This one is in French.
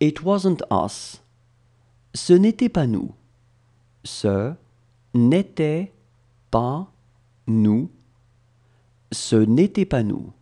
It wasn't us. Ce n'était pas nous. Ce n'était pas nous. Ce n'était pas nous.